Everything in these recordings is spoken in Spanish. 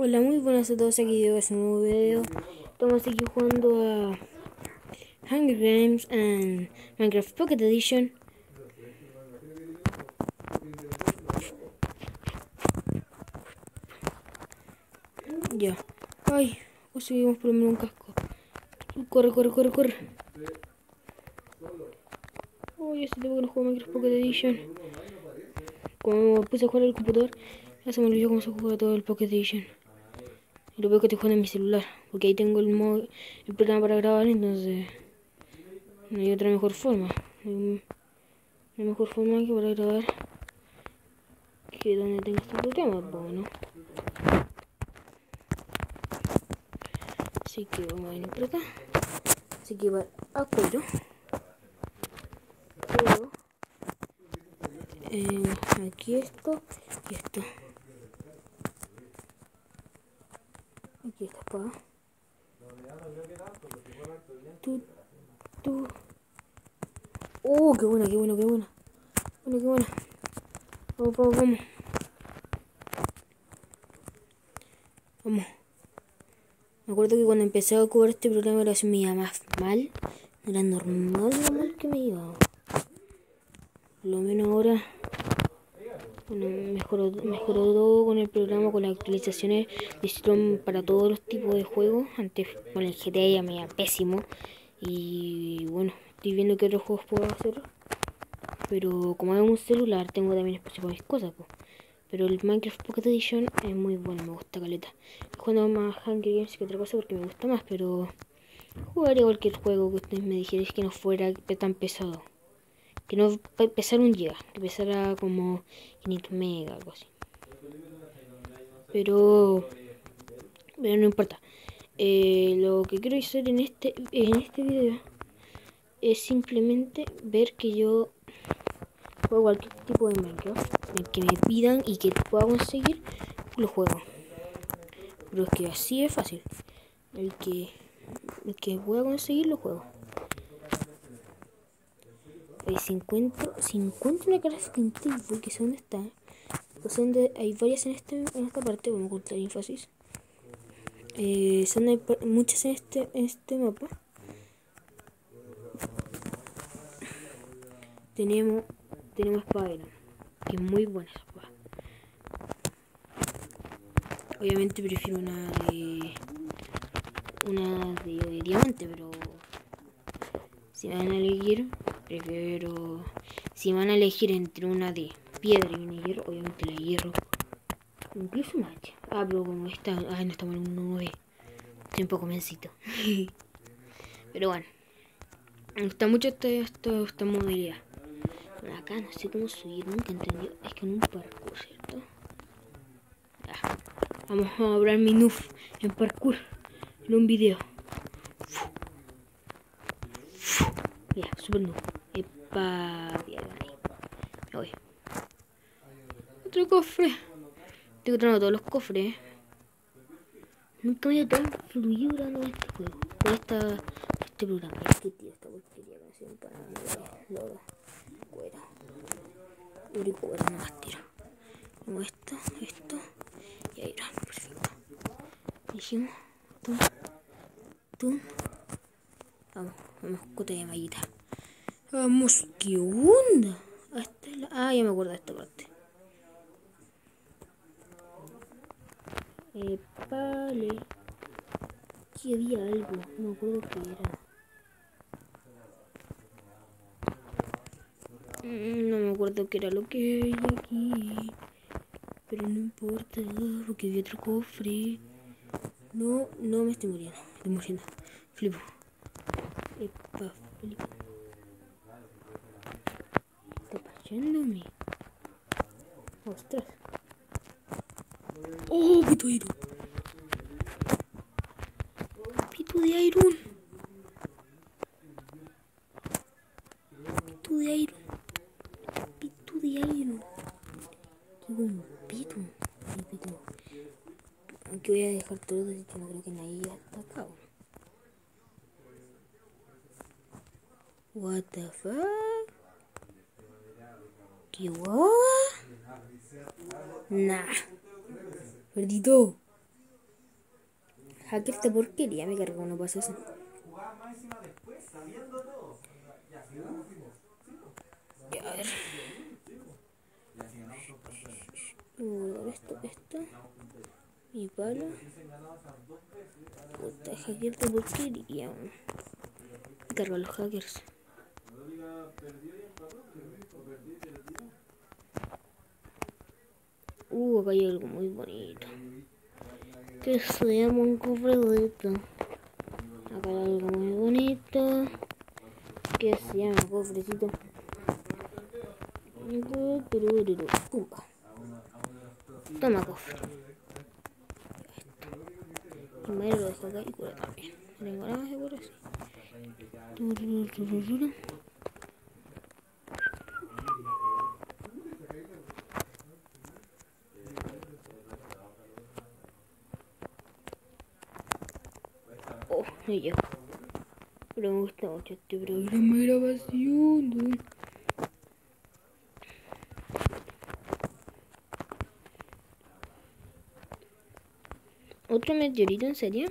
Hola, muy buenas a todos, aquí es un nuevo video. Estamos aquí jugando a Hunger Games and Minecraft Pocket Edition. Ya. Ay, conseguimos por lo menos un casco. Corre, corre, corre, corre. Uy, este tiempo que no juego Minecraft Pocket Edition. Como puse a jugar el computador, ya se me olvidó cómo se juega todo el Pocket Edition. Y lo veo que estoy jugando en mi celular, porque ahí tengo el, modo, programa para grabar, entonces no hay otra mejor forma. Hay mejor forma que para grabar que donde tengo este programa, bueno. Así que vamos a venir por acá. Así que va a cuero. Pero, eh, aquí esto y esto. Aquí esta espada. Tú, tú. Oh, qué buena, qué buena, qué buena. Bueno, qué buena. Vamos, vamos, vamos. Vamos. Me acuerdo que cuando empecé a jugar este programa era me más mal. Era normal lo mal que me iba. Por lo menos ahora bueno, mejoró, mejoró todo con el programa, con las actualizaciones. Hicieron para todos los tipos de juegos. Antes con el GTA ya me iba pésimo. Y bueno, estoy viendo qué otros juegos puedo hacer. Pero como es un celular, tengo también espacio para mis cosas. Pues. Pero el Minecraft Pocket Edition es muy bueno, me gusta caleta. Jugando más Hunger Games que otra cosa porque me gusta más, pero jugaría cualquier juego que ustedes me dijeran que no fuera tan pesado que no pesara un giga, que pesara como 500 megas, algo así. Pero, pero no importa. Eh, lo que quiero hacer en este, en este video es simplemente ver que yo juego cualquier tipo de Minecraft, el que me pidan y que pueda conseguir, lo juego. Pero es que así es fácil. El que, el que pueda conseguir, lo juego. Si encuentro, si encuentro una cara de que sé dónde está, pues donde hay varias en, este, en esta parte, vamos a ocultar énfasis. Eh, son hay muchas en este, en este mapa. Tenemos, tenemos Spider, que es muy buena esa espada. Obviamente prefiero una de una de diamante, pero si van a elegir Prefiero... Si van a elegir entre una de piedra y una de hierro, obviamente la hierro. Incluso una hacha. Ah, pero como esta... Ah, no estamos en un 9. Estoy un poco mencito. pero bueno. Me gusta mucho esta, esta, modalidad. Por acá no sé cómo subir, nunca entendí. Es que en un parkour, ¿cierto? Ya. Vamos a hablar mi nuf en parkour. En un video. Ya, super nuf. Ahí. Me voy. Otro cofre. Estoy todos los cofres. Nunca había tan fluido grabando este juego. Con esta, este programa. Este tío, esta porquería canción para. Loda. Cuera. Uri cuera, no más tiro. Como esto, esto. Y ahí va, perfecto. Dijimos. Tú. Tú. Vamos, vamos, cota de mallita. Vamos, ¿qué onda? Ah, ya me acuerdo de esta parte. Eh, vale. Aquí había algo, no me acuerdo qué era. Mm, no me acuerdo qué era lo que hay aquí. Pero no importa, porque había otro cofre. No, no me estoy muriendo. Estoy muriendo. Flipo. Epa, flipo. Ostras. Oh, pito de Iron. Pito de Iron. Pito de Iron. Pito de Iron. Qué buen pito. Qué pito. Aquí voy a dejar todo, que no creo que nadie haya atacado. What the fuck? ¿Qué Nah. Perdí todo. hacker esta porquería, me cargo, no pasa eso. Ya, a ver. Esto, esto. Mi palo. Puta, hacker esta porquería. Me cargo a los hackers. Uh, acá hay algo muy bonito. Que se llama un cofrecito. Acá hay algo muy bonito. Que se llama cofrecito. Toma cofre. Y me lo dejo acá y también. Oh, no llego. Pero me gusta mucho este programa de grabación. ¿Otro meteorito en serio?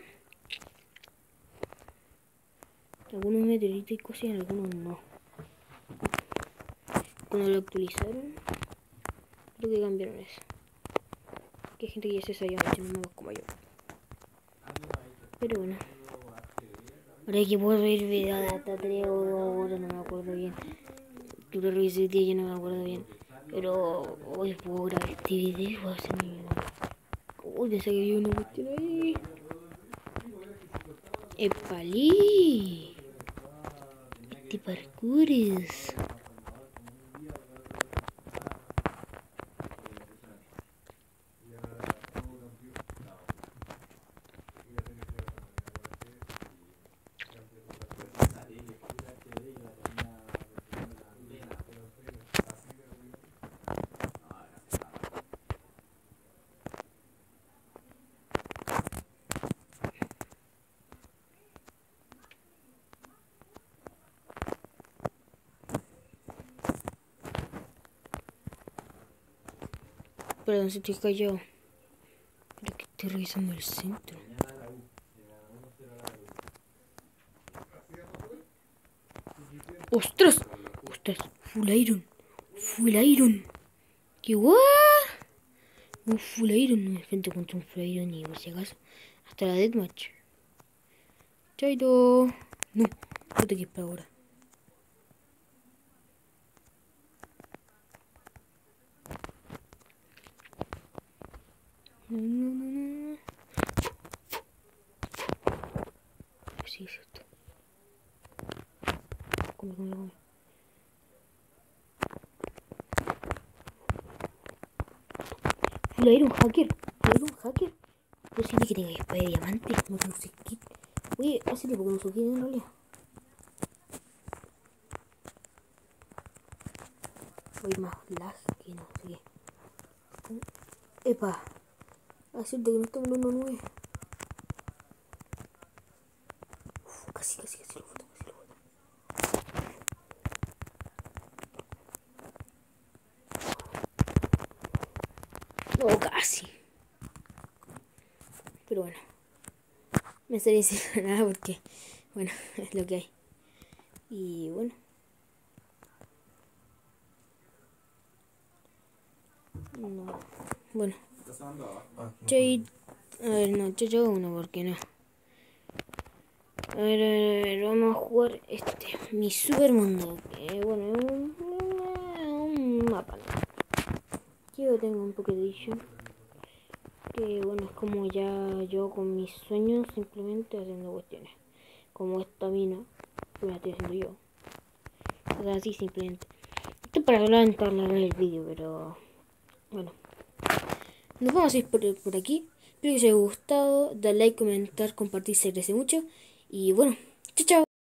Algunos meteoritos y cosas y algunos no. Cuando lo actualizaron, creo que cambiaron eso. Que hay gente que ya se sabía mucho como yo. Pero bueno. Ahora que puedo ver videos de hasta 3 o 2 horas, no me acuerdo bien. Lo revisé el día yo no me acuerdo bien. Pero hoy puedo grabar este video voy a hacer mi... Uy, pensé que había una cuestión ahí. ¡Epalí! Este parkour es... Perdón si estoy callado. Pero que estoy revisando el centro. ¡Ostras! ¡Ostras! Full Iron. Full Iron. ¿Qué guay? Un Full Iron. Me enfrento contra un Full Iron y por si acaso. Hasta la Deathmatch. Chaito. No. No te quedes para ahora. No, no, no, no. Sí, es esto. Come, come, come. Full Iron Hacker. Full Iron Hacker. Posible que tenga espada de diamante. No ese kit. Oye, hace tiempo que no en realidad. Voy más lag que no sé qué. Epa. Acepta que no en una nube. Uf, casi, casi, casi lo boto, casi lo boto. No, casi. Pero bueno. Me estaría diciendo nada porque, bueno, es lo que hay. Y bueno. No. Bueno. Chay. A ver, no, yo yo uno, porque no. A ver, a ver, a ver, vamos a jugar este, mi super mundo. Que bueno, es un, un mapa. ¿no? Yo tengo un Edition. Que bueno, es como ya yo con mis sueños simplemente haciendo cuestiones. Como esta mina, que la estoy haciendo yo. O sea, así simplemente. Esto para hablar el vídeo, pero bueno. Nos vamos a ir por, por aquí. Espero que os haya gustado. Dale like, comentar, compartir, se agradece mucho. Y bueno, chao, chao.